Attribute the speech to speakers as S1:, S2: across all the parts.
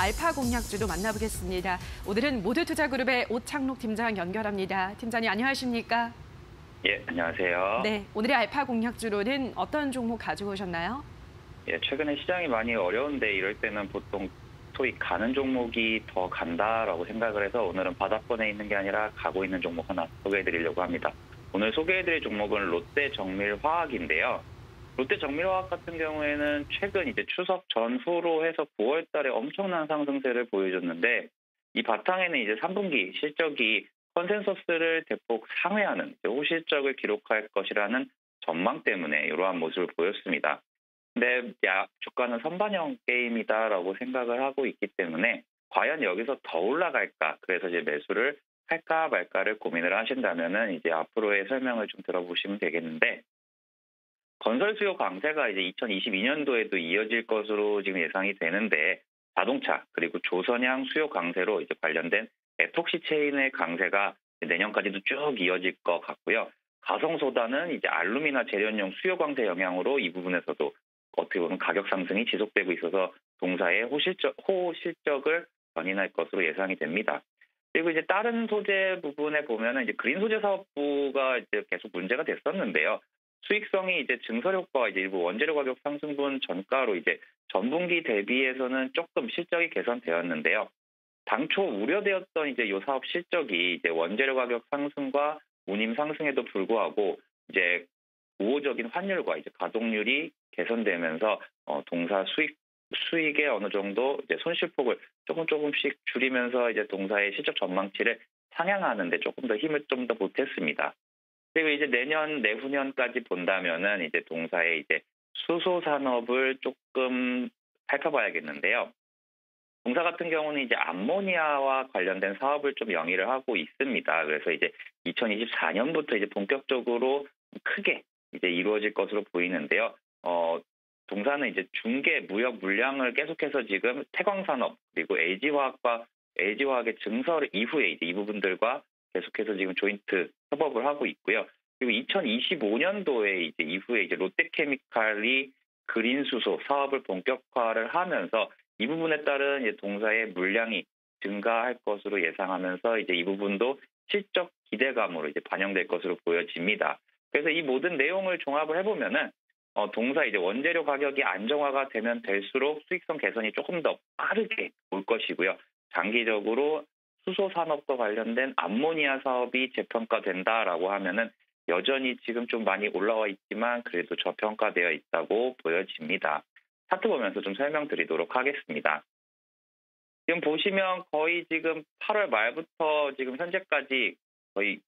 S1: 알파 공략주도 만나보겠습니다. 오늘은 모두투자그룹의 오창록 팀장 연결합니다. 팀장님 안녕하십니까? 예, 안녕하세요. 네, 오늘의 알파 공략주로는 어떤 종목 가져오셨나요? 예, 최근에 시장이 많이 어려운데 이럴 때는 보통 소위 가는 종목이 더 간다라고 생각을 해서 오늘은 바닷권에 있는 게 아니라 가고 있는 종목 하나 소개해드리려고 합니다. 오늘 소개해드릴 종목은 롯데 정밀화학인데요. 롯데 정밀화학 같은 경우에는 최근 이제 추석 전후로 해서 9월 달에 엄청난 상승세를 보여줬는데 이 바탕에는 이제 3분기 실적이 컨센서스를 대폭 상회하는 호실적을 기록할 것이라는 전망 때문에 이러한 모습을 보였습니다. 근데 야, 주가는 선반영 게임이다라고 생각을 하고 있기 때문에 과연 여기서 더 올라갈까? 그래서 이제 매수를 할까 말까를 고민을 하신다면은 이제 앞으로의 설명을 좀 들어보시면 되겠는데 건설 수요 강세가 이제 2022년도에도 이어질 것으로 지금 예상이 되는데 자동차 그리고 조선향 수요 강세로 이제 관련된 에폭시 체인의 강세가 내년까지도 쭉 이어질 것 같고요. 가성소다는 이제 알루미나 재련용 수요 강세 영향으로 이 부분에서도 어떻게 보면 가격 상승이 지속되고 있어서 동사의 호실적, 호실적을 견인할 것으로 예상이 됩니다. 그리고 이제 다른 소재 부분에 보면은 이제 그린 소재 사업부가 이제 계속 문제가 됐었는데요. 수익성이 이제 증설 효과가 이제 일부 원재료 가격 상승분 전가로 이제 전분기 대비해서는 조금 실적이 개선되었는데요. 당초 우려되었던 이제 요 사업 실적이 이제 원재료 가격 상승과 운임 상승에도 불구하고 이제 우호적인 환율과 이제 가동률이 개선되면서 어 동사 수익 수익에 어느 정도 이제 손실폭을 조금 조금씩 줄이면서 이제 동사의 실적 전망치를 상향하는데 조금 더 힘을 좀 더 보탰습니다. 그리고 이제 내년 내후년까지 본다면은 이제 동사의 이제 수소 산업을 조금 살펴봐야겠는데요. 동사 같은 경우는 이제 암모니아와 관련된 사업을 좀 영위를 하고 있습니다. 그래서 이제 2024년부터 이제 본격적으로 크게 이제 이루어질 것으로 보이는데요. 어, 동사는 이제 중개, 무역, 물량을 계속해서 지금 태광산업 그리고 LG화학과 LG화학의 증설 이후에 이제 이 부분들과 계속해서 지금 조인트 협업을 하고 있고요. 그리고 2025년도에 이제 이후에 이제 롯데케미칼이 그린 수소 사업을 본격화를 하면서 이 부분에 따른 이제 동사의 물량이 증가할 것으로 예상하면서 이제 이 부분도 실적 기대감으로 이제 반영될 것으로 보여집니다. 그래서 이 모든 내용을 종합을 해보면은 어, 동사 이제 원재료 가격이 안정화가 되면 될수록 수익성 개선이 조금 더 빠르게 올 것이고요. 장기적으로 수소 산업과 관련된 암모니아 사업이 재평가된다라고 하면은 여전히 지금 좀 많이 올라와 있지만 그래도 저평가되어 있다고 보여집니다. 차트 보면서 좀 설명드리도록 하겠습니다. 지금 보시면 거의 지금 8월 말부터 지금 현재까지 거의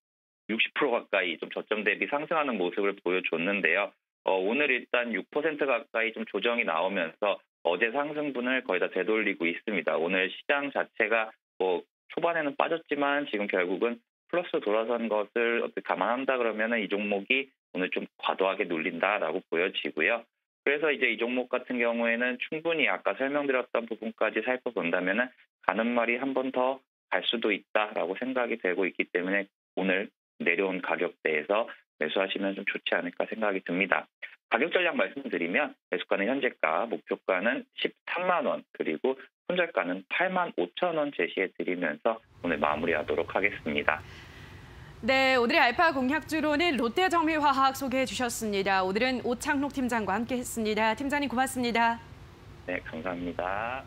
S1: 60% 가까이 좀 저점 대비 상승하는 모습을 보여줬는데요. 어, 오늘 일단 6% 가까이 좀 조정이 나오면서 어제 상승분을 거의 다 되돌리고 있습니다. 오늘 시장 자체가 뭐 초반에는 빠졌지만 지금 결국은 플러스 돌아선 것을 어떻게 감안한다 그러면은 이 종목이 오늘 좀 과도하게 눌린다라고 보여지고요. 그래서 이제 이 종목 같은 경우에는 충분히 아까 설명드렸던 부분까지 살펴본다면은 가는 말이 한 번 더 갈 수도 있다라고 생각이 되고 있기 때문에 오늘 내려온 가격대에서 매수하시면 좀 좋지 않을까 생각이 듭니다. 가격 전략 말씀드리면 매수가는 현재가, 목표가는 13만 원, 그리고 손절가는 8만 5천 원 제시해 드리면서 오늘 마무리하도록 하겠습니다. 네, 오늘의 알파 공약주로는 롯데정밀화학 소개해 주셨습니다. 오늘은 오창록 팀장과 함께했습니다. 팀장님 고맙습니다. 네, 감사합니다.